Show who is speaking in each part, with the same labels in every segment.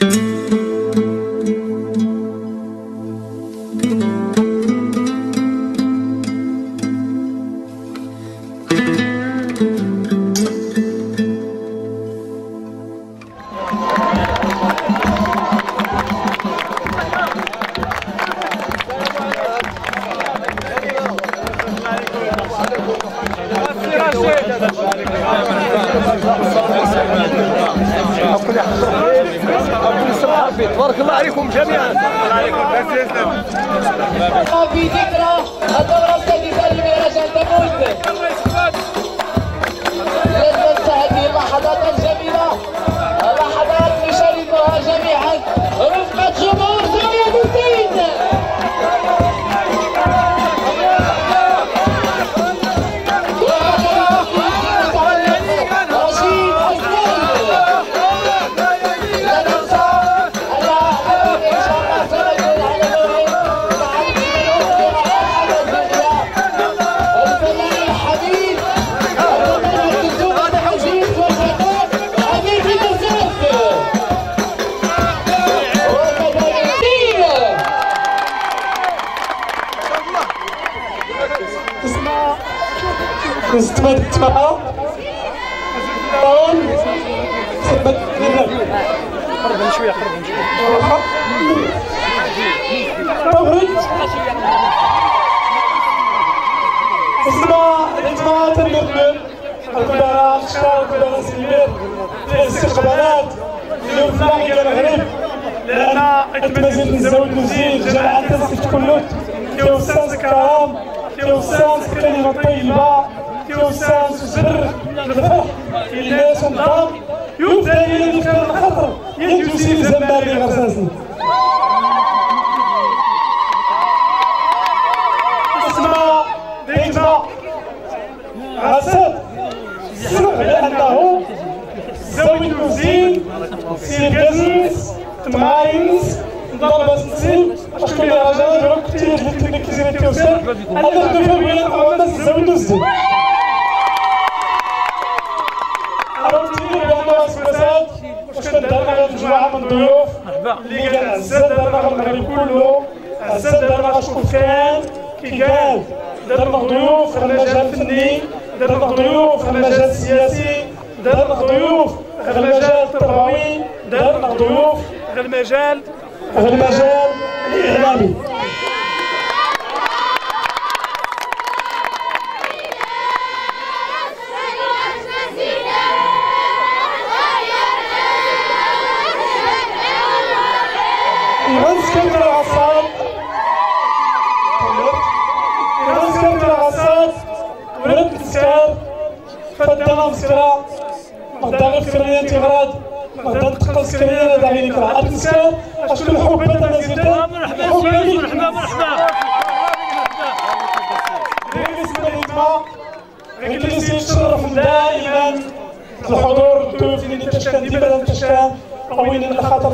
Speaker 1: تبارك
Speaker 2: لأن تمازال نزود نزيد جماعة تنسيت كلوت كي أستاذ كرام كي أستاذ كلمة طيبة؟ كي أستاذ زر الفرح يوم ثاني اللي كان الخطر. ينجوسي الزماري غرساسي تماينز ضربة سنسين أشكر يا رجال دروك كتير اللي كيزيني تيوسر أنا نخدم في بيان أولا زوج المزين عرفتي بأنه أسباسات واش كندرنا على مجموعة من الضيوف اللي قال عزاد درنا المغرب كله عزاد درنا شكون كان كي قال درنا ضيوف في المجال الفني درنا ضيوف في المجال السياسي درنا ضيوف في المجال التربوي درنا ضيوف في المجال في المجال الإعلامي يغنس كلمة العصام. يغنس كلمة العصام. ولد تسكار فدنا مسكرة مقدار فكرية تغراد مقدار تقل سكرية لا داعي نكره التسكار الحب أنت نزلت
Speaker 1: مرحبا مرحبا مرحبا
Speaker 2: بالنسبة للإجماع الإنجليزي يتشرف دائما الحضور الضيوف اللي تشكان ديما تشكان على خاطر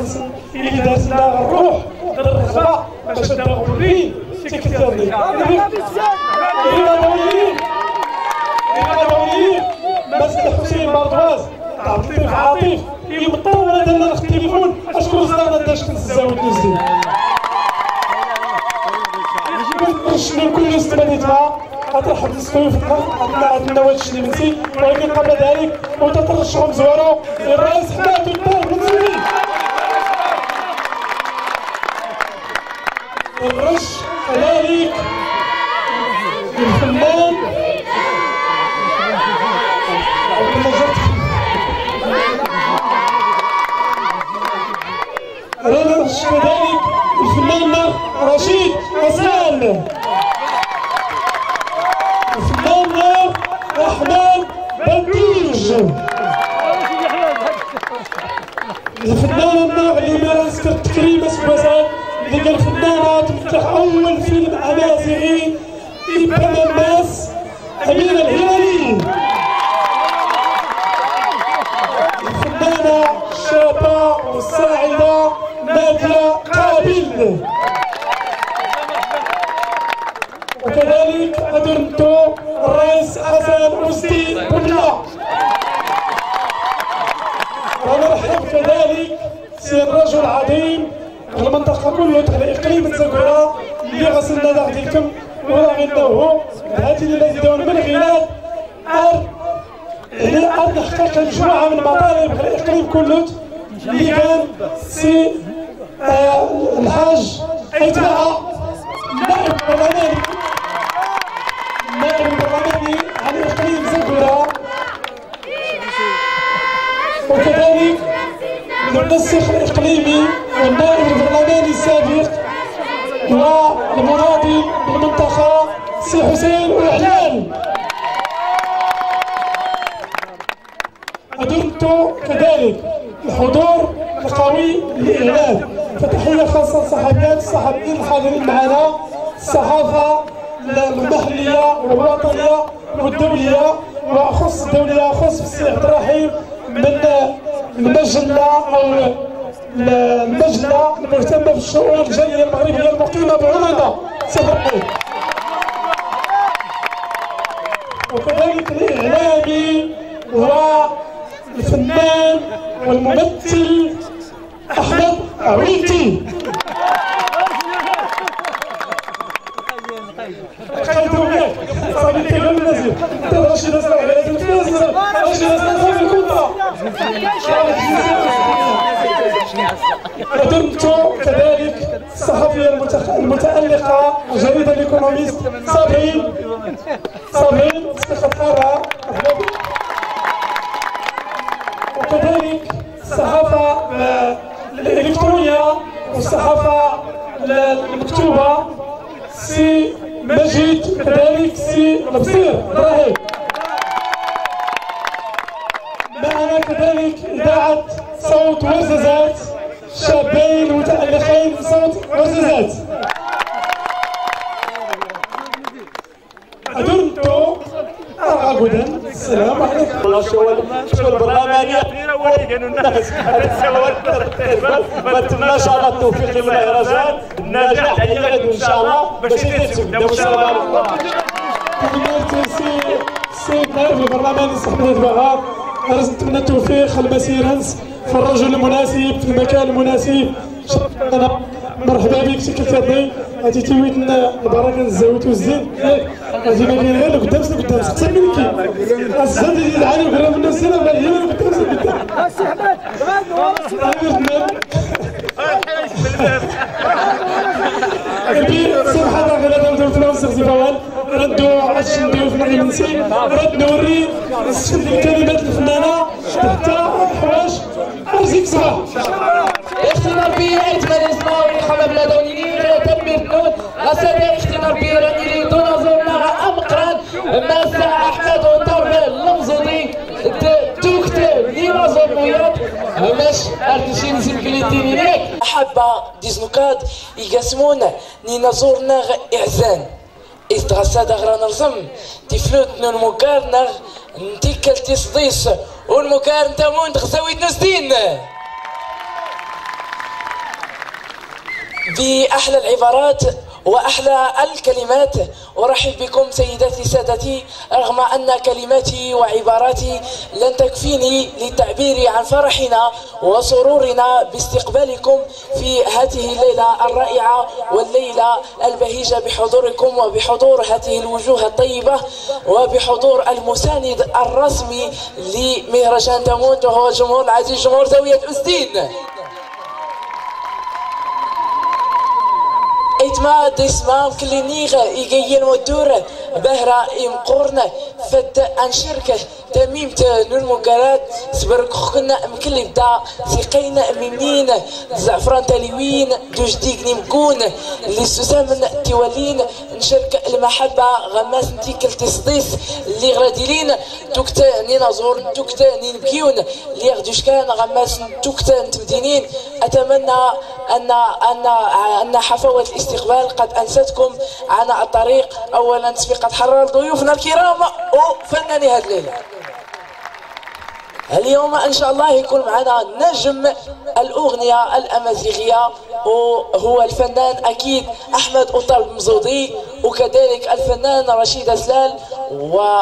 Speaker 2: اللي دارت لنا الروح الرغبة باش نداو الري سكتير لي إلا دوليين إلا دوليين مسك حسين مرضواز تعطيف عاطف. يمطر ولا دنا في التليفون اشكون زرنا داش نتزاود نزل من كل استمدتها اطرح ضيوفنا عندنا عندنا واد الشنيمسي ولكن قبل ذلك وتترشحوا مزوارو الرئيس حماد الدار المنزلي الرش كذلك. حسان الفنان احمد بلبيج الفنان اللي مارس التكريم اسمه اللي قال فنانة تفتح أول فيلم أمازيغي يبان الناس امينه الهلالي. تحت إقليم تزاكورا اللي غسلنا داخل ديالكم. وراغناوه هاتي الذي دون من خلال أرض يعني أرض حقيقة مجموعة من مطالب الإقليم كله اللي كان سي آه الحاج أيتباع نائب برلماني. نائب برلماني. عن إقليم زنكورة وكذلك الإقليمي والنائب البرلماني السابق والمناضل بالمنطقة سي حسين وإعلان أدرت كذلك الحضور القوي للإعلام فتحية خاصة للصحفيات الصحفيين الحاضرين معنا الصحافة المحلية والوطنية والدولية وأخص الدولية أخص السي عبد الرحيم من المجلة أو المجلة المهتمة بالشؤون الجالية المغربية المقيمة بهولندا سفرقين وكذلك الإعلامي والفنان والممثل أحمد عويتي. ودمت كذلك الصحفية المتألقة جريدة L'Economiste صابرين صابرين. وكذلك الصحافة الإلكترونية والصحافة المكتوبة سي مجيد كذلك سي بصير إبراهيم. معنا كذلك إذاعة صوت وزازات. شابين متألقين في صوت وزازات. أدرت أرغبدا السلام عليكم.
Speaker 3: والله شو شو البرلمانية الناس ما تمناش على التوفيق للمهرجان النجاح اللي غادي إن شاء الله. باش يتم والسلام عليكم
Speaker 2: كلمات سي السيد نائب البرلماني صاحبنا البغاء نتمنى التوفيق المسيرنس في الرجل المناسب في المكان المناسب. مرحبا بك سي كتابي غادي تيويتنا البركه الزاويت والزين. غادي ما كاين غير قدام سي قدام احسن منك الزاد ديال العالم قرا من السنة غادي هي من قدام سي قدام كبير سبحان الله غير ندوز في الوسط زبوان ردوا عش ندوز في المنسي. رد نوري الكلمات الفنانة. حتى حواش. أرزيك صباح
Speaker 1: اختنا بي اجمل اسماء والخمم لدوني تنبيه النون غسالة اختنا بي راني دون امقران مش أرتشين سيمبليتيني ليك ديزنوكاد يقسمون نينا زورنا إعزان. إستغسى دغرا نرزم. تفلوت نون مكارنغ. نتيكل تصديس والمكارن تمون تغسوي نسدين. بأحلى العبارات وأحلى الكلمات. أرحب بكم سيداتي سادتي رغم أن كلماتي وعباراتي لن تكفيني للتعبير عن فرحنا وسرورنا باستقبالكم في هذه الليلة الرائعة والليلة البهيجة بحضوركم وبحضور هذه الوجوه الطيبة وبحضور المساند الرسمي لمهرجان تموت وهو الجمهور العزيز جمهور زاوية أسدين ايتما ديسما كلينيغ يجين ودور بهرا يمقورنا فد ان شركة تميم نور مقارات سبرك خنا مكلي بدا سيقينا ميمين زعفران تلوين دوش ديك نمكون اللي سوسامن تيولين نشرك المحبة غماس نتيكل تصديس اللي غراديلين توكتا نينا زور توكتا نينبكيون اللي غدوش كان غماس توكتا نتمدينين أتمنى ان ان أن حفاوة الاستقبال قد أنستكم عن الطريق. اولا سبقت حرار ضيوفنا الكرام. وفناني هذه الليلة. اليوم إن شاء الله يكون معنا نجم الأغنية الأمازيغية وهو الفنان أكيد أحمد اوطال مزودي وكذلك الفنان رشيد سلال و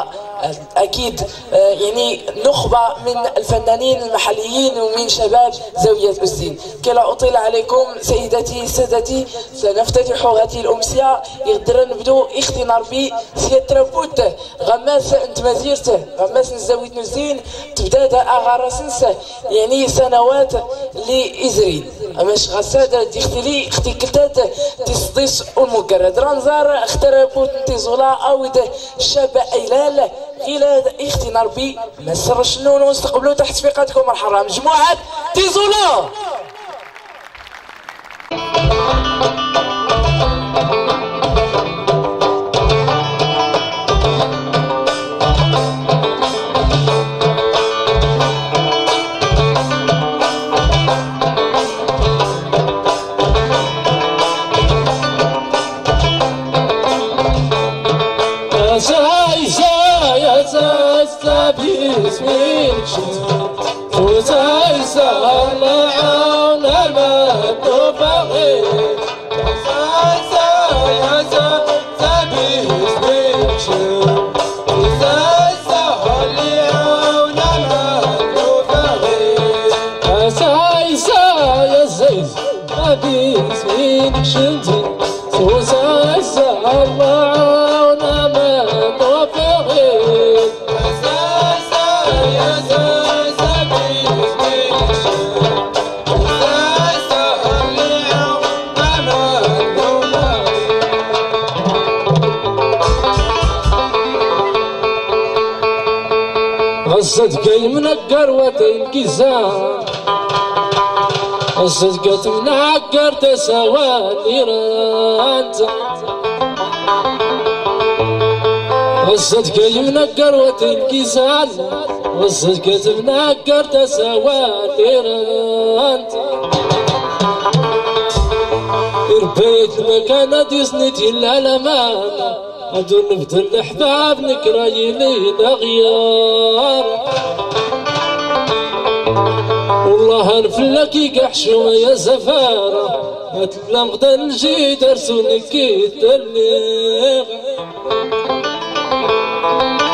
Speaker 1: أكيد آه، يعني نخبة من الفنانين المحليين ومن شباب زاوية السين كلا أطيل عليكم سيداتي سادتي سنفتتح هذه الأمسية. يقدر نبدو اختنار بي سياد ترابوت غماس أنت مزيرته غماس نزاوية نزين تبدا اغارسنس يعني سنوات اللي ازرين مش غساد ديختلي أختي كلتات تصديس المقرد. رانزار اختار بوت زولا اويد شاب أيلال. إلى ما سرش النون واستقبلوا تحت فيقاتكم مرحبا. مجموعة تيزولا.
Speaker 4: وتنكسان صدقت منقر تسواني رانت الصدق منقر وتنكسان والصدق منقر تسواني رانت ربيت مكانة يسندي العلمان أدون نبدل الأحباب نكراي لينا غيار والله نفلك يقحشو يا زفارة. أتلا غدا نجي درسونك يتليغ Say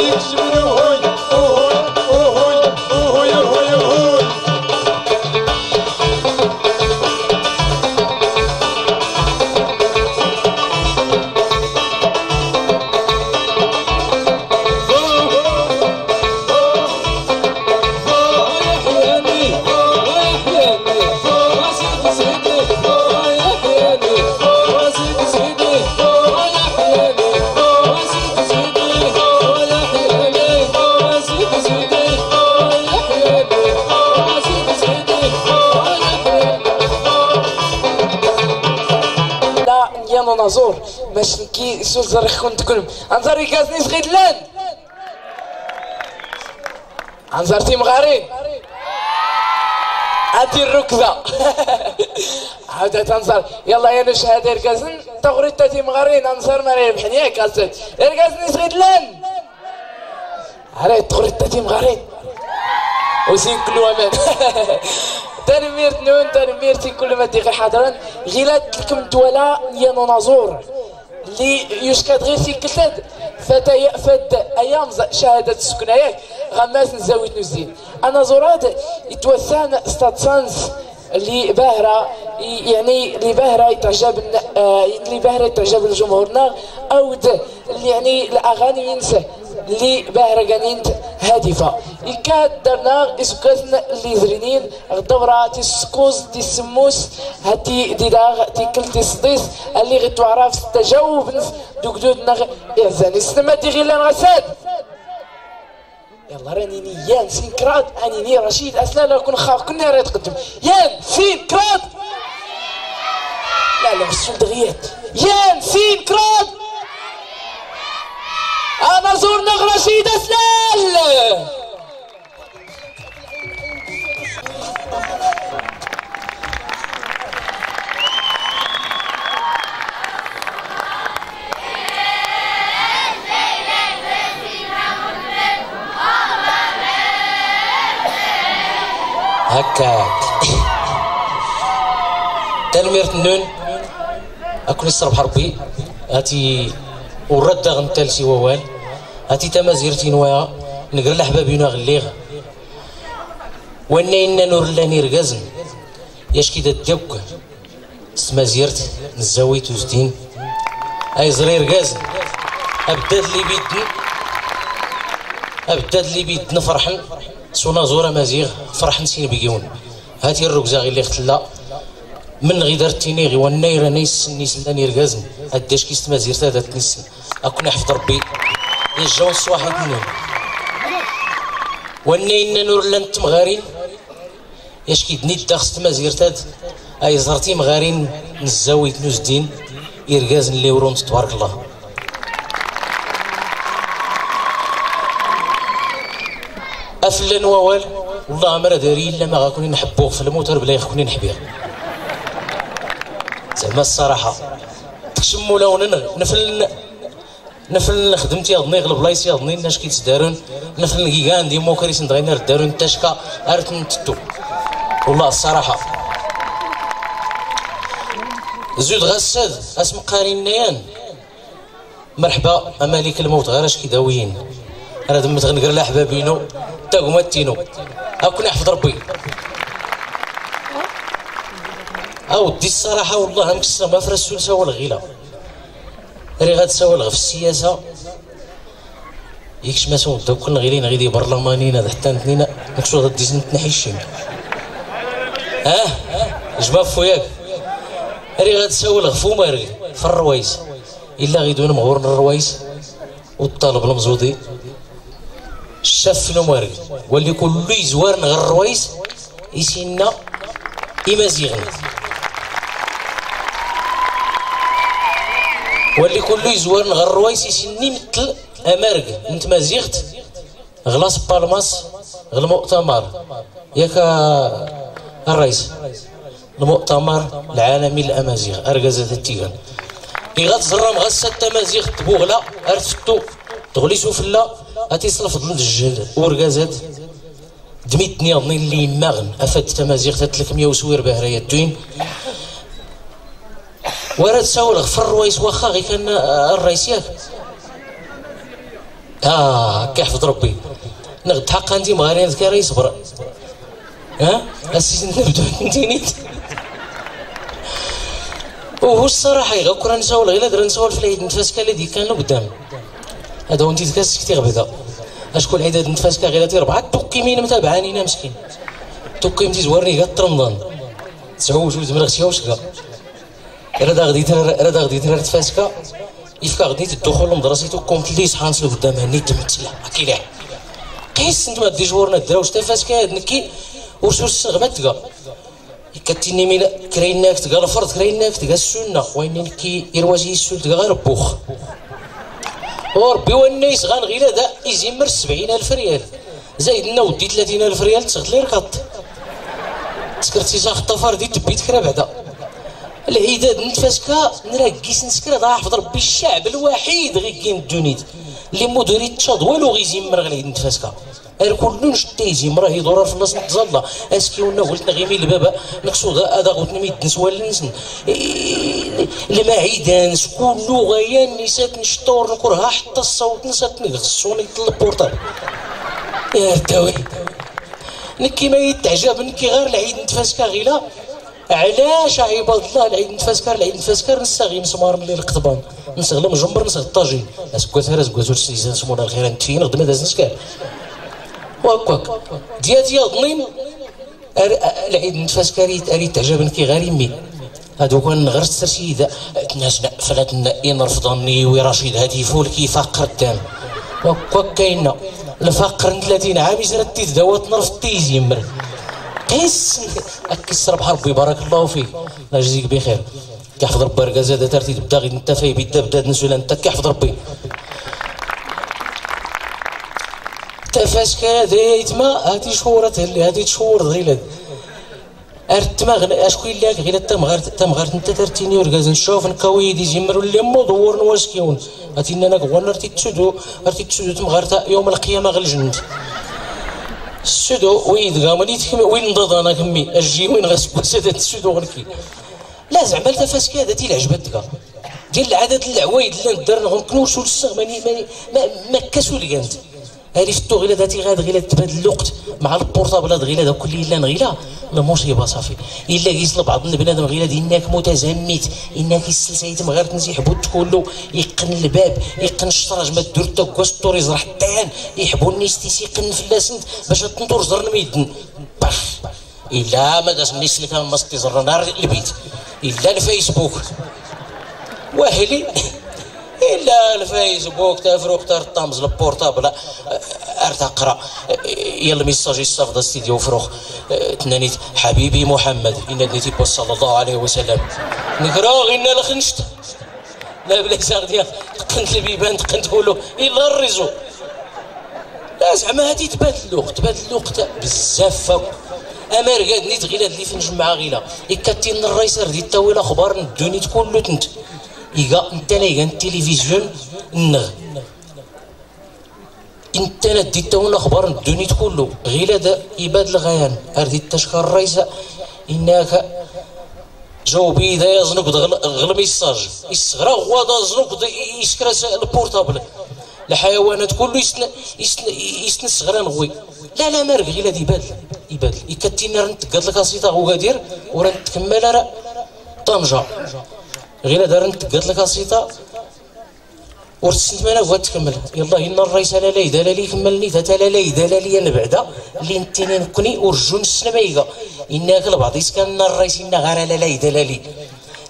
Speaker 1: Krishna كلهم. انظر يكازني صغيد لأن انظرتي مغارين هاتي الركبة عاودة تنصر يلا يا نش هادي ركازن تغري تاتي مغارين انصر مريم حنياك كاسد ركازني صغيد لأن عريت تغري تاتي مغارين وسين كل أمان تنمير نون تنمير كل ما ديغي حاضرا غيلات لكم دولا يا نازور اللي يشكد غير سيكلتاد فتا فد أيام شهادة السكنايات غماس نزاويت نزين أنا زوراد يتوثان ستاتسانس اللي باهرة يعني اللي باهرة يتعجب آه، اللي باهرة يتعجب لجمهورنا أو اللي يعني الأغاني ينسى. اللي باهرة قانين هادفة. إكاد درنا إسكازن اللي زرينين غدورة تسكوز تسموس هاتي ديداغ تيكل تيصديس اللي غيتو عراف تجاوب دوك نغ إعزان دي غير غساد. يلا راني يان سين كراد اني رشيد اسلا لا كون خاف كنا راه تقدم يان سين كراد لا لا السول دغيات. يان سين كراد انا زورنا رشيد اسلال
Speaker 5: هكاك تنمير تنون أكون يصرف ربي هاتي ورد غنتال سي ووال. هاتي تمازيرتي نوايا نقر لحبابينا غليغ. وانا إنا نور لاني رقازن ياش كي داك سما زيرت نزاوي توزدين. أي زرير قازن أبداد لي بيدن. أبداد لي بيدن فرحن. سونا زورا مزيغ فرح نسين بيون هاتي الركزة غير اللي اختلا. من غي درتيني غي والنير نيس نيس لاني رقازم هداش كيست مازير تادات نيس أكون يحفظ ربي يجون صواحد منهم وأنا نور لأن تمغارين ياش كيدني داخست مازير تاد أي زرتي مغارين نزاوي تنوزدين يرقازن اللي ورون تبارك الله. أفلن ووال. والله ما داري إلا ما غاكوني نحبوه. في الموتر بلا يخوني نحبيه. زعما الصراحه تكشمو لون نفل نفل خدمتي غضني غلب لايس غضني الناس كيتسدارون نفل كيكان دي موكريس ندغينا ردارون تاشكا نتتو والله الصراحة. زود غساد اسم قارين نيان مرحبا اماليك الموت غير اش كيداويين. أنا دمت غنقر لاحبابينو تاكو ماتينو هاكون يحفظ ربي. أودي الصراحة والله ما فرس سوا الغيله ري غتساولغ في السياسة. يكش ما سو دوك غيرين غيدي برلمانيين هذا حتى نتنينا. نكسو غدي نتنحي الشيم آه جباب فوياك. ري غتساولغ فو مارغ في الروايس إلا غيدون مغورن الروايس والطالب المزودي. شاف نمارك واللي كل يزوار نغر الرويس يسينا إمازيغن واللي كل يزوار نغر الرويس يسيني مثل أمارك. انت مازيغت. غلاس بالماس غل مؤتمر ياك الرئيس. المؤتمر العالمي للأمازيغ. أرقزة التيغان. إغاث زرام غسة تمازيغ تبوغلا. أرتفتو تغلي سفلا أتي صلف ضد الجهل. ورقازات دميت نيضني اللي مغن أفد تمازيغ تتلك مية وسوير بهرايا الدوين. ورد ساول غفر الرويس واخا غي كان الرئيس ياك. آه كيحفظ ربي. نغد حق انتي مغارين ذكر يصبر. ها؟ اسيس نبدو انتينيت وهو الصراحة يغا كنا نساول غير درا نساول في العيد نتفاس كان اللي كان قدام هذا وانت تكاس كثير بدا اشكون عدد نتفاس كان غير ربعه توكي مين متابعانينا مسكين توكي متي زوارني قط رمضان. تسعوش وزمر غسيا وشكا راه غدي راه غدي ترى تفاسكا. يفكا غدي تدخل لمدرسيتو كومبلي صحان قدام هني تمثل هكي ليه قيس انتما دي جورنا دراوش هاد نكي؟ وشو السغمة تلقى كتيني من كريناك تقال الفرد كريناك تقال السنة وين كي يروازي السول تقال غير بوخ. وربي والناس غير دا يزمر سبعين ألف ريال. زايد لنا ودي ثلاثين ألف ريال تغلي ركض تسكرتي زاخ الطفار دي تبيت كرا بعدا. العداد نتفاسكا نراكيس نسكر هذا حفظ ربي الشعب الوحيد غير كاين الدونيت اللي مديري تشاض والو غيزمر غير نتفاسكا ار كل تيزي مراه يدور في الناس نتزلا اسكي ونا قلت غيمي البابا. نقصد هذا قلت نمي نسوال نسن المعيدان كل غيان نسات نشطور نكرها حتى الصوت نسات نغسوني البورتال. يا رتاوي نكي ما يتعجب نكي غير العيد نتفاسكا غيلا. علاش عباد الله العيد نتفاسكر العيد نتفاسكر نساغي مسمار من القطبان نسغلم جمبر نسغ الطاجين. اسكو ثرا اسكو زوج سيزان سمونا الخير نتفين غدما داز نسكار وهكاك ديا ديا ظنين العيد نتفاسكر اريد تعجبن كي غير يمي. هادو كان غير السرسيدة الناس فلات إن رفضني ورشيد هادي فول كي فقر الدم. وهكاك كاينة. الفقر 30 عام يزرد دوات نرفض تيزي يمر. قيس أكسر بحال ربي بارك الله فيك. الله يجزيك بخير. كيحفظ ربي رقا زاد ترتيب. بدا غير انت فاي بدا بدا نسول انت كيحفظ ربي. تفاش كان دايت ما هاتي اللي هاتي شهور غير ارتما أشكو الا غير تمغار تمغار انت ترتيني ورقاز نشوف نكوي دي جمر اللي مدور نواسكيون هاتي أنا غوان ارتي تسودو ارتي تسودو تمغار يوم القيامة غير الجنت السودو وين غاملي تكمي وين نضض أنا كمي؟ أجي وين غاسكو سادات السودو غنكي لا زعما التفاس كذا تي العجبتك ديال العدد العوايد اللي ندار غنكنو شو الصغ ماني ماني ما, ما كاسو اللي كانت عرفتو غير ذاتي غاد غير تبادل الوقت مع البورتابل هاد غير كل إلا غير لا مصيبه صافي إلا كيصل بعض البنادم غير انك متزمت انك السلسله غير تنسي حبوت كله يقن الباب يقن الشطرج ما دور تا كوستور يزرع حتى يحبو الناس تيسيقن في اللاسنت باش تنطر زر الميدن. بخ إلا ما داش الناس اللي كان مسطي زر نار البيت. إلا الفيسبوك. واهلي إلا الفيسبوك تفروق تار طامز البورتابل ارتقرا يلا ميساج يصافد استديو فروخ تنانيت حبيبي محمد إن ديتي صلى الله عليه وسلم. نقرأ غينا الخنشت لا بلا ديال تقنت البيبان تقنت كله إلا الريزو لا زعما هادي تبادل الوقت تبادل الوقت بزاف. امار قاد نيت غير هاد اللي فنجمع غيلا. يكاتين الرئيس ردي التاويل أخبار الدنيا كله تنت. إيجا انت لا التلفزيون النغ انت لا ديتون أخبار الدنيا كله غير هذا يباد الغيان. أردي تشكر الرئيس. إنك جاوبي ذا يزنق غلم يساج يسغرا هو ذا زنق يسكر البورتابل. الحيوانات كله يسن يسن يسن صغران غوي. لا لا مارك غير هذا يبادل يبادل يكتينا رنت لك اصيطه وغادير ورنت تكمل راه طنجة. غير دار قالت لك اسيطه ورسنت مانا بغات تكمل. يلا إن الرئيس لا لا يدال لي كملني تا لا لا يدال لي أنا بعدا. اللي انتيني نكوني ورجو السنمايقه انك البعض كان الرئيس إن غير لا لا يدال لي.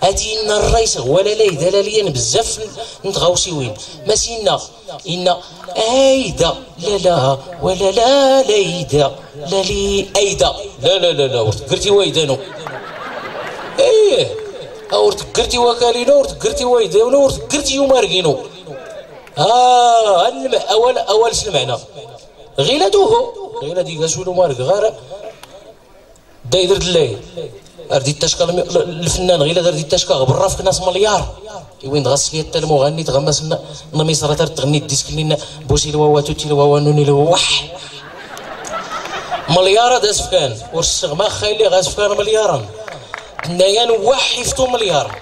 Speaker 5: هادي إن الرئيس ولا لا يدال لي أنا بزاف نتغاوسي وين. ما سينا إن أيدا. لا لا ولا لا ليدا. لا لي أيدا. لا لا لا لا قلتي ويدانو إيه. اورت قرتي وكالينو اورت قرتي ويديونو اورت قرتي يوماركينو آه الم... أول أول سمعنا غيلا دوهو غيلا دي قاسولو مارك غير دايدر دلاي أردي التشكا الفنان غيلا دار دي التشكا برا في ناس مليار. وين غاس فيها حتى المغني تغمس نميصرة تغني الديسك لنا بوسي الواوا توتي الواوا نوني الواح مليار داس فكان والسغما خايلي غاس فكان مليارا. حنايا نوحفتو مليار.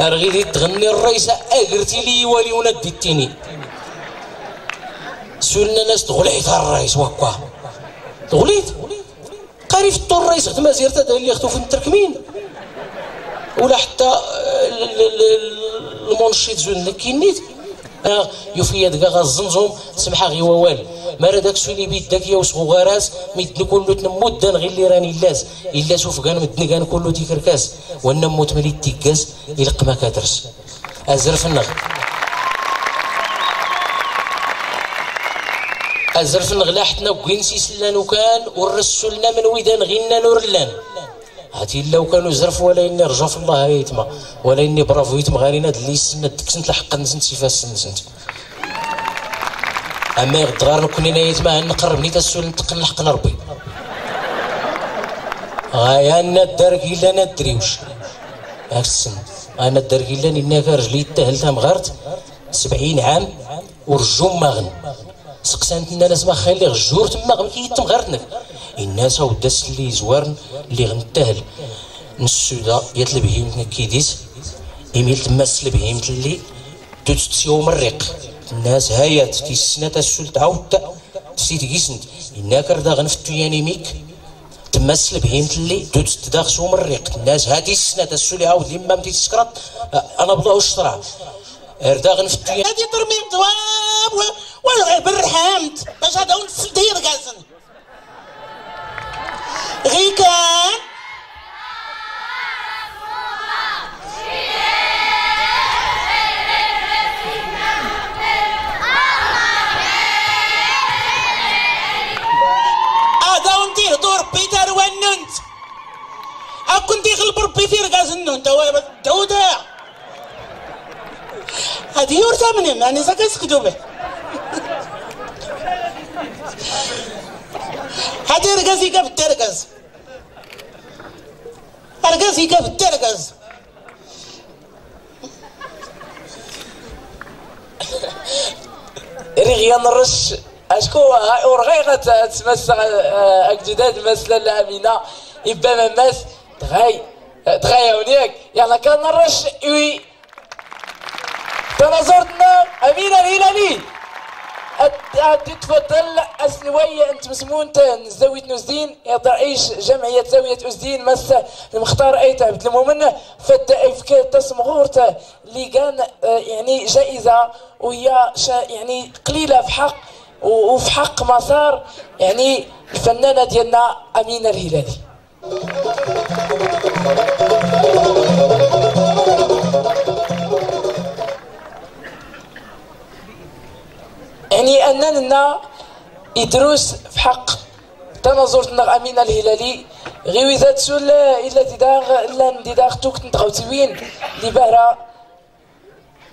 Speaker 5: ارغيدي تغني الرئيسة اقرتي لي ولي وندي التيني. سولنا ناس تغليت الرئيس وكا. تغليت قريف الطور الرئيس خدمة زيرتا اللي اختو في التركمين. ولا حتى المنشط زون كينيت. يوفي دكا غازنزهم سمحا غي ووال. ما داك سولي بيت داك يا وسخو غراس ميدن كله تنموت دان غير اللي راني لاس. إلا شوف كان مدن كان كله تيكركاس ونموت ملي تيكاس يلق ما كادرس ازرف النغ أزرف نغلا حتنا وكين سلان وكان ورسولنا من ويدان غينا نورلان. هاتي لو كانوا زرف ولا إني رجع في الله يتما ولا إني برافو يتما غارينا اللي سنة كنت لحق نسنت سيفاس نسنت أما يغد غار نكون إنا يتما نقرب نيتا السؤال نتقن لحق ربي غايا أنا الدرك إلا أنا دريوش هاك السن. أنا الدرك إلا انك رجلي تهلتها مغارت سبعين عام ورجوم ماغن سقسانت الناس ما خلي غجور تما غم كي تمغرتنك الناس أو داس اللي زوارن اللي غنتهل. نسودا يات البهيمة كيديس ايميل تما البهيمة اللي تتسيو مريق. الناس هايات السنة تسول تعاود تسيت كيسنت. إنك ردا غنفتو يعني ميك تمثل بهيمة اللي دوت تداخسو مريق. الناس هادي السنة تسول عاود لما متي تسكرت أنا بضاو الشطرع ردا غنفتو
Speaker 6: هادي ترمي دواب والبرحامت باش هذا دير قاسن غي كان هذا وندير دور بيتر وننت أكون دي غلب ربي في رقاز النون توا دودة هذه يورتا منهم يعني زكا يسكتوا به هذه رقاز يقف الترقاز رقاز يقف الترقاز
Speaker 1: ريغيا نرش أشكو ورغيغة تمس اجداد مثلا الأمينة. يبا مماس تغاي تغاي هونيك يلا كان نرش وي تنظرتنا أمينة الهلالي تفضل. اسنوية أنت مسمون زاوية نوزدين رئيس جمعية زاوية أزدين مس المختار أي تعبت المؤمن فد افك تسمغورته اللي كان يعني جائزة وهي يعني قليلة في حق وفي حق مسار يعني الفنانة ديالنا أمينة الهلالي. يعني أننا يدرس في حق تنظرتنا أمينة الهلالي غير إذا تسول إلا تداغ إلا نداغ توك تنتغو تبين لبهرة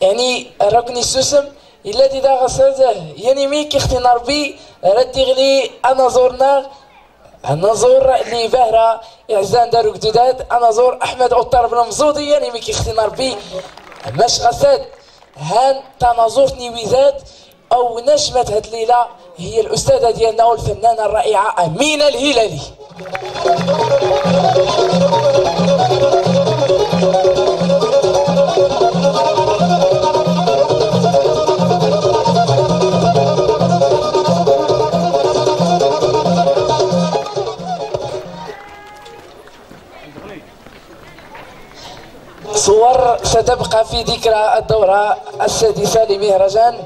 Speaker 1: يعني ركني السوسم إلا تداغ سادة. يعني ميك اختنا ربي ردي غلي أنا زورنا أنا زور اللي بهرة. إعزان دارو جدودات أنا زور أحمد عطار بن مزودي. يعني ميك اختنا ربي ماش غساد هان تنظرتني ويزاد أو نجمة هاد الليلة هي الأستاذة ديالنا والفنانة الرائعة أمينة الهلالي. صور ستبقى في ذكرى الدورة السادسة لمهرجان.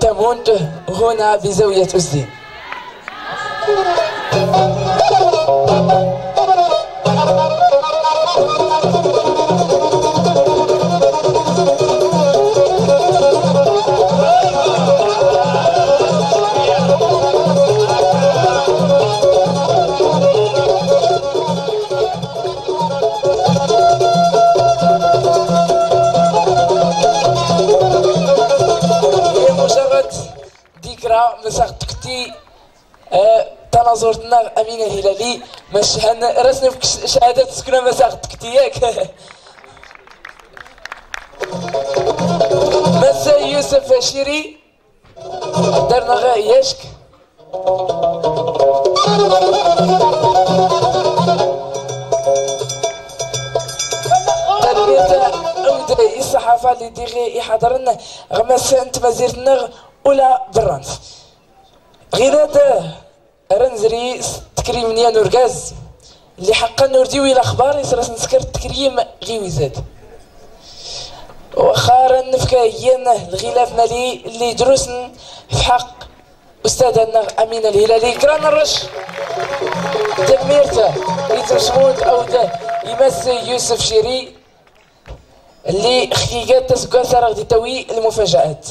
Speaker 1: تموت هنا بزاوية أزدين تناظرتنا أمينة هلالي مش هن رسنا في شهادة سكنة مساقتكتي ياك. مسا يوسف شيري درنا غا يشك الصحافة اللي ديغي يحضرنا غمس أنت مزيرتنا ولا برانس غير هذا رنزري تكريم نيا نورغاز اللي حقا نورديوي الأخبار يسرس نسكر تكريم غيوي زاد. وخارا نفكا هينا الغلاف مالي اللي دروسن في حق استاذنا امين الهلالي. كران الرش تميرته يترشموت أو يمثل يوسف شيري. اللي خيقات تسقى سرغ دي توي المفاجآت.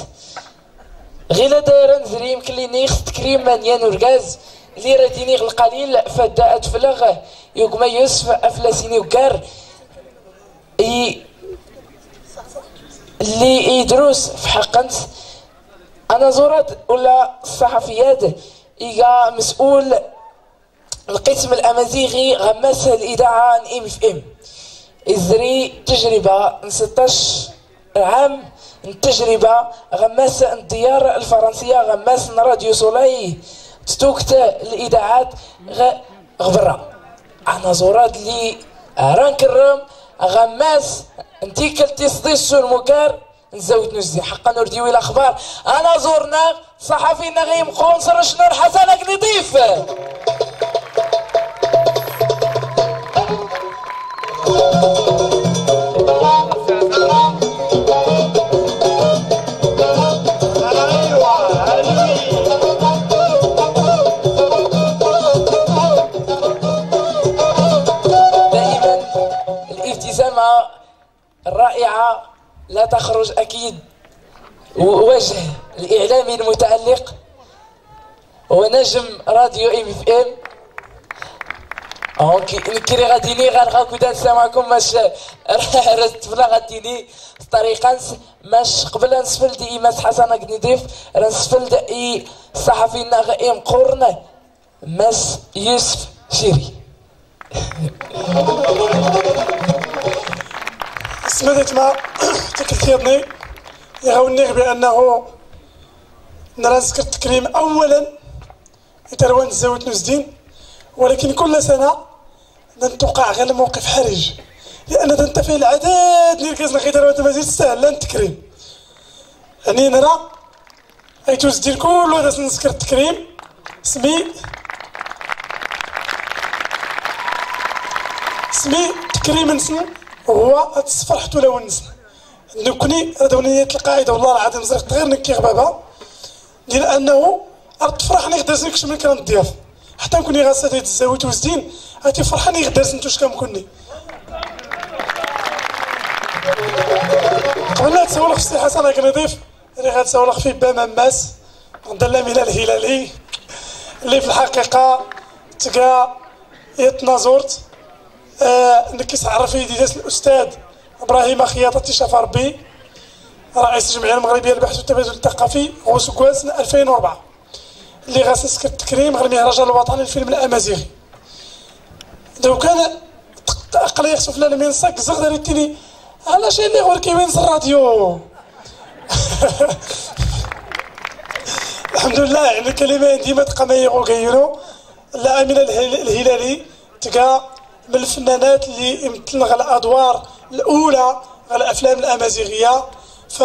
Speaker 1: غير دايره نزري يمكن لي نيخ تكريم مانيان وركاز اللي راديني القليل فدا اتفلغ يوكما يوسف افلاسيني وكار اي اللي يدرس في حقنت أنا زورت ولا الصحفيات إيجا مسؤول القسم الامازيغي غماس الاذاعه ام اف ام ازري تجربه 16 عام التجربة غماس الديار الفرنسية غماس راديو سولاي تتوكت الإذاعات غبرة. أنا زوراد لي ران كرم غماس انتي كلتي صديسو المكار نزود نزي حقا نرديو الأخبار أنا زورنا صحفي نغيم خونس رشنور حسنك نضيف الرائعة راديو ام اف ام أوكي نكري غاديني غنغا كودا نسمعكم ماش رست فلا غاديني طريقا ماش قبل نسفل دي إيماس حسن نضيف نسفل دي صحفي نغا ام قرن ماس يوسف شيري
Speaker 2: سمعت ما تكثيرني يغوني بأنه نرى التكريم أولا يتروان الزاوية نزدين ولكن كل سنة نتوقع غير موقف حرج. لأن تنتفي العدد ديال كيس نخيط روان تمازيل سهل التكريم يعني نرى أي تزدين كل ناس نذكر التكريم. سمي سمي تكريم نسن هو تصفرحت ولا ونسنا نكوني هذا ونية القاعدة والله العظيم زرت غير نكي غبابة ديال أنه تفرحني غدا زنك من كان الضياف حتى نكوني غاسة ديال الزاوية وزدين هاتي فرحني غدا سنتوش كام كوني قبل لا تسولق في سي حسن راك نضيف. اللي غتسولق في با مماس. غدا من الهلالي. اللي في الحقيقة تلقى يتنازورت آه نكيس عرفي ديال الأستاذ إبراهيم خياطة شاف ربي. رئيس الجمعية المغربية للبحث والتبادل الثقافي غوسكواز 2004 اللي غاسس التكريم غير المهرجان الوطني للفيلم الأمازيغي. لو كان أقل يخسف لنا من صك زغدر يتيني علاش اللي غور كيوين الراديو؟ الحمد لله يعني الكلمة ديما تبقى ما يغو لا أمين الهلالي تلقى من الفنانات اللي يمثلن على الأدوار الأولى على الأفلام الأمازيغية. ف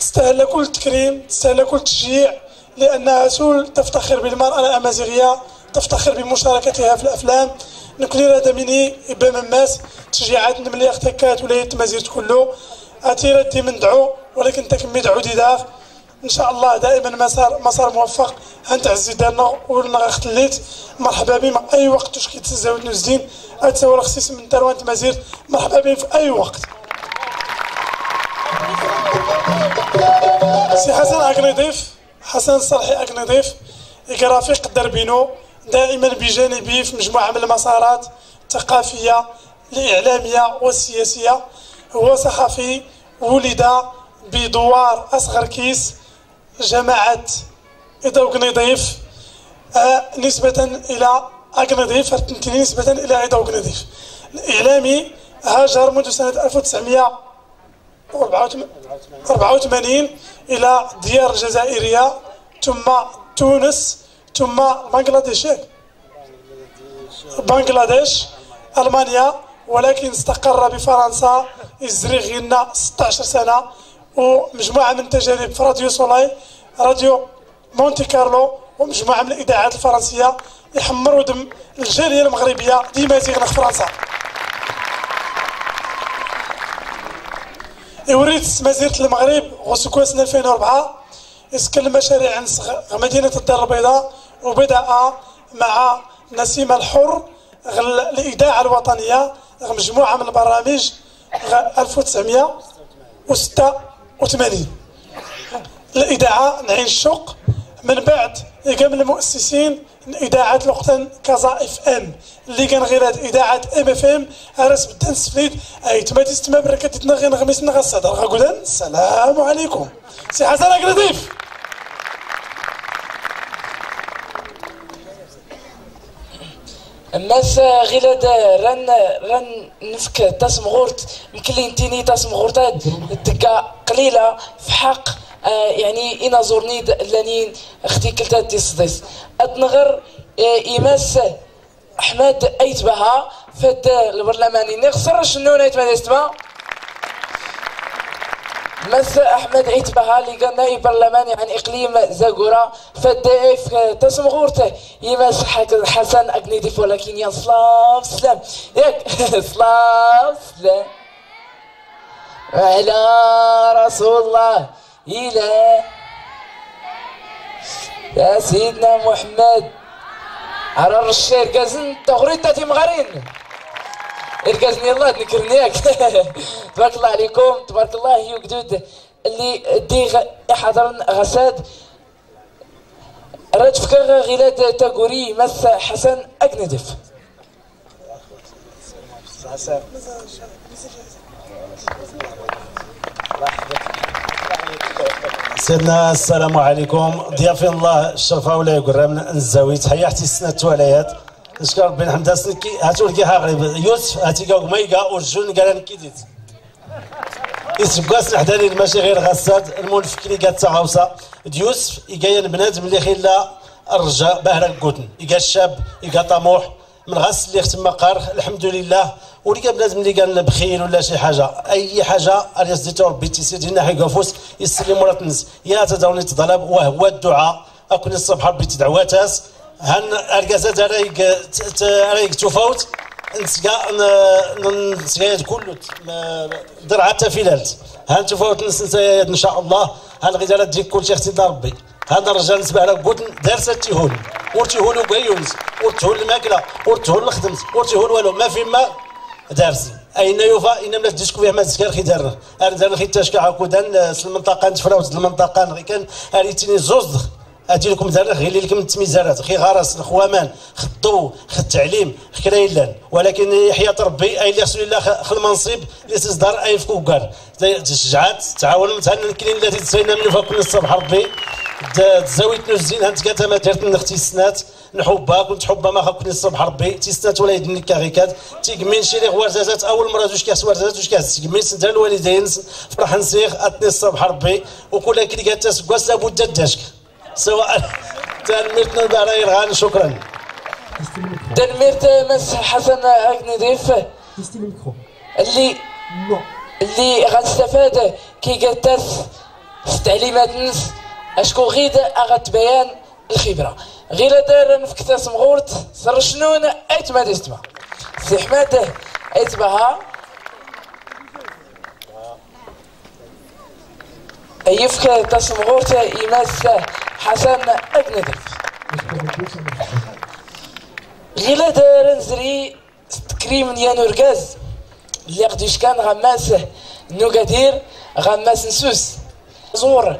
Speaker 2: تستاهل كل تكريم تستاهل كل تشجيع. لانها سول تفتخر بالمرأة الأمازيغية تفتخر بمشاركتها في الأفلام. نكوني راه مني يبا مماس تشجيعات نملي أختكات ولاية تمازيغ كله. اتي ردي من دعو ولكن تكمي دعو ديداغ إن شاء الله دائما مسار مسار موفق. انت عزي دارنا ولنا خليت مرحبا بهم أي وقت واش كيتزاود نزدين. اتساور خصيص من تروان تمازير مرحبا بهم في أي وقت. سي حسن اكنضيف حسن الصالحي اكنضيف رفيق الدربينو دائما بجانبي في مجموعة من المسارات الثقافية الإعلامية والسياسية. هو صحفي ولد بدوار أصغر كيس جماعة إذا نضيف آه نسبة إلى أقنضيف نسبة إلى إذا نضيف. الإعلامي هاجر منذ سنة 1984 إلى ديار الجزائرية ثم تونس ثم بنغلاديش. بنغلاديش ألمانيا. ولكن استقر بفرنسا يزري 16 سنة. ومجموعة من التجارب في راديو سولاي راديو مونتي كارلو ومجموعة من الإذاعات الفرنسية. يحمروا دم الجالية المغربية. ديما تيغنا في فرنسا. يوريت مزيرة المغرب غسكوا سنة 2004 يسكن المشاريع عن مدينة الدار البيضاء وبدأ مع نسيم الحر الإذاعة الوطنية مجموعة من البرامج 1906 و80 الاذاعه نعين الشوق. من بعد قبل المؤسسين إذاعة الوقتان كازا اف ام اللي كان غير هاد إذاعة ام اف ام راس بدان سفليت أي تما تستمع بركة غير نغمسنا غصدر غاقول السلام عليكم. سي حسن اكرديف
Speaker 1: ماس غيلاد ران ران نفك تاسمغورت يمكن لي انتيني تاسمغورتات تكا قليلة في حق يعني أنا زورني لانين أختي كلتا تصديس أتنغر آه إيماس أحمد ايتبها فد البرلماني. نخسر شنو نايت ما مس أحمد عيتبها اللي قال نائب برلماني عن إقليم زاغورا فالضيف تسمغورته يمس حسن اقنيديف ولكن يا صلاف سلام ياك صلاف سلام. على رسول الله. إلى يا سيدنا محمد. على الرشير قازن تغريد مغارين اركزني الله نكرنيك تبارك الله عليكم. تبارك الله هيو قدود اللي دي حضر غساد. رج فكر غيلاد تاغوري مس حسن اكندف
Speaker 7: سيدنا السلام عليكم. ضيافي الله الشرفه ولا يقرا من الزاويه تحياتي السنة التواليات. نشكر ربي؟ نحمد اسنكي هاتو لكي غريب يوسف هاتي كاو مايكا ورجون قال لك كيديت يسبقاس نحداني ماشي غير غساد؟ المنفكري قالت تعاوسا ديوسف يقاين بنادم اللي خلا الرجاء باهرا قوتن يقا الشاب يقا طموح من غاس اللي ختم قار الحمد لله ولقى بنادم اللي قال بخيل ولا شي حاجة. أي حاجة الياس ديتو ربي تيسير هنا حي قفوس يسلم ولا تنس. يا تداوني تطلب وهو الدعاء. أكون الصبح ربي تدعواتاس. هن ارجازات رايق رايق تفوت نسقى نسقى كله درع حتى في لالت هان تفوت نس إن شاء الله. هان غير تجيك كل شيء أختي ربي. هذا الرجال نسبة على قلت دارس تيهون ورتيهون وقيونس ورتيهون الماكلة. ورتيهون الخدمت. ورتيهون والو. ما في ما دارس أين يوفا؟ إن ما تديسكو فيها ما تسكر خي دار أنا دار خي تشكا عكودان المنطقة نتفراوت المنطقة كان. اريتيني زوز. أجي لكم زرخ غير لكم التميزارات خي غرس الخوامان خ الضو خ التعليم خ كرايلان. ولكن يحيى ربي أي اللي رسول الله خ المنصب اللي تصدر أي فكوكار. تشجعات تعاون مثلا الكلين التي تسينا من فوق الصبح ربي. تزاويت نزين هانت كاتا ما درت نختي السنات نحبها كنت حبها ما خاف الصبح ربي. تيستات ولا يدني كاغيكات تيقمين شي غوارزازات أول مرة زوج كاس ورزازات زوج كاس تيقمين سنتها الوالدين فرح نسيخ أتني الصبح ربي. وكل كي قالت تسكواس لابد داشك. سواء تنميرتنا داراير غان شكرا.
Speaker 1: تنميرت مس حسن نضيف اللي اللي غنستفاد كي قالت تعليمات نس أشكو غيد أغت بيان الخبرة. غير دار نفكت مغورت صر شنون أيت ما ديستما سي حماد أيت بها؟ ايفك تصمغورت يمس حسن أجندر غيلا دار نزري تكريم يا نوركاز اللي قديش كان غماس نوغادير غماس نسوس. زور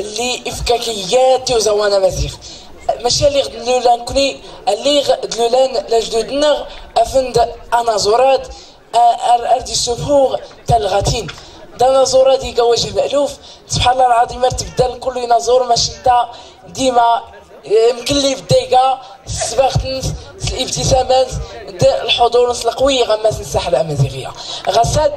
Speaker 1: اللي إفكاكيات وزوانا مزيف ماشي اللي دلولان كوني اللي دلولان لجدودنا أفند أنا زورات أردي سفوغ تلغاتين دا نزورات ديكا وجه مألوف. سبحان الله العظيم تبدل كل نزور ماشي أنت ديما يمكن لي في الدقيقة سباقت الابتسامات الحضور القوي غماس الساحة الأمازيغية. غساد.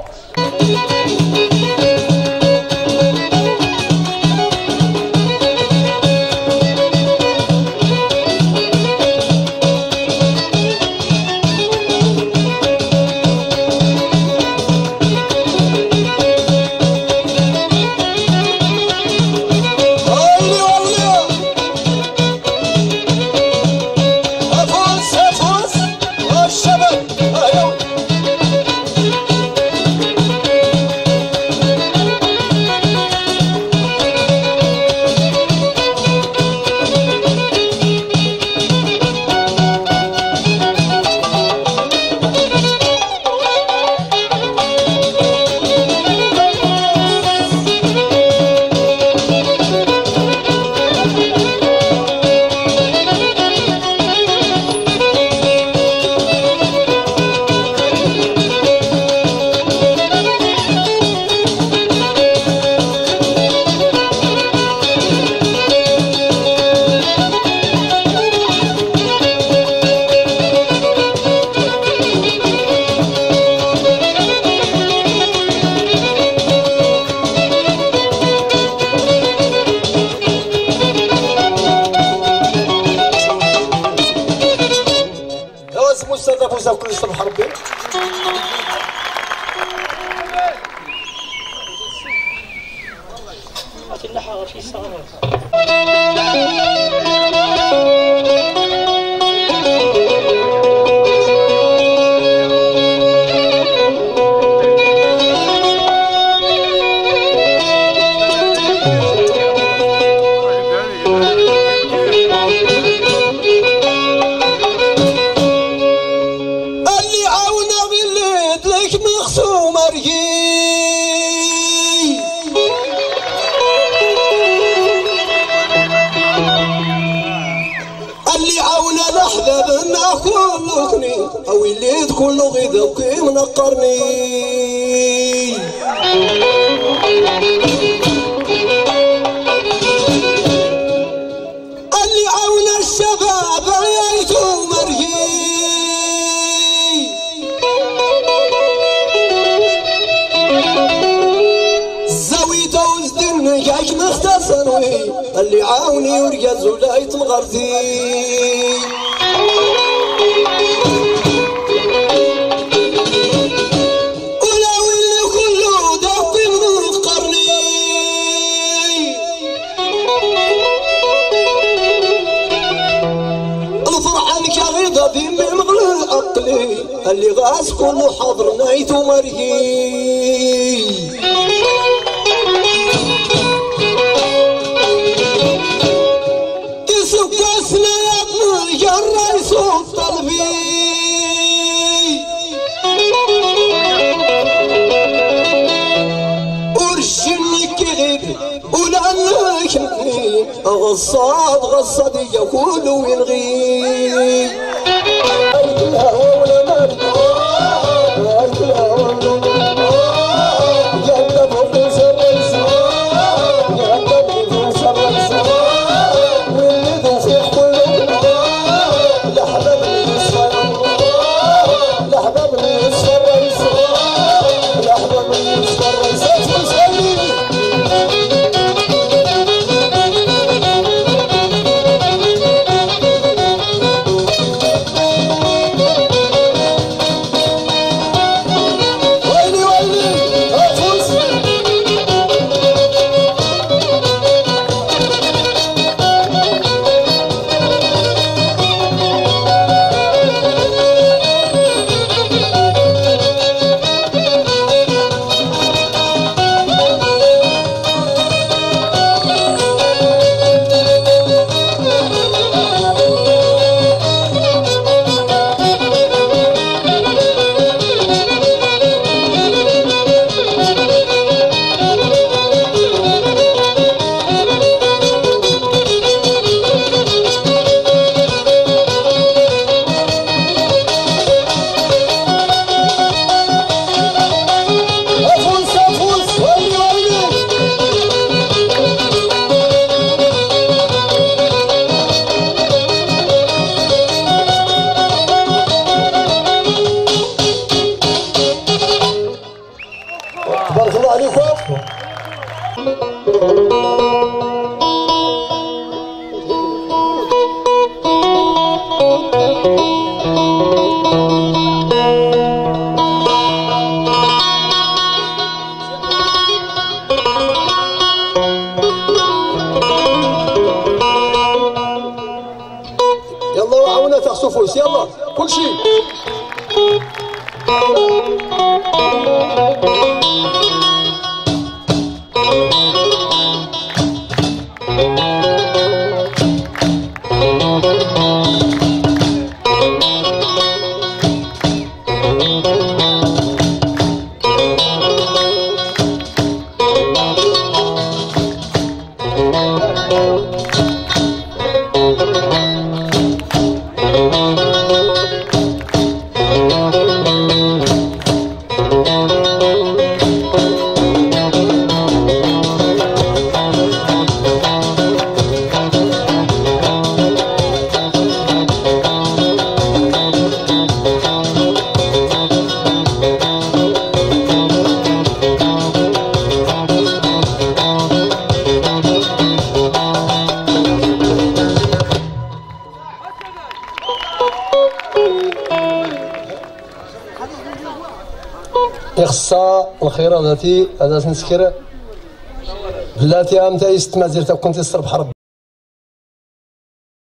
Speaker 8: لحظة ناكل لكني أو اللي تكون غيظة وكي منقرني اللي عاونا الشباب ريايتو مرهي. وزدن مختصنوي اللي عاوني ورقز ولاية الغرزي. اللي غاس كله حاضر نايته مرهي. كسب كاسنا يا ابن الجرى صوت قلبي ورشني كذب ولعنك غصاد غصاد يقول ويلغي. الخير ذاتي هذا نسكر بلاتي أم تايست مازيرتا كنت يصرف حرب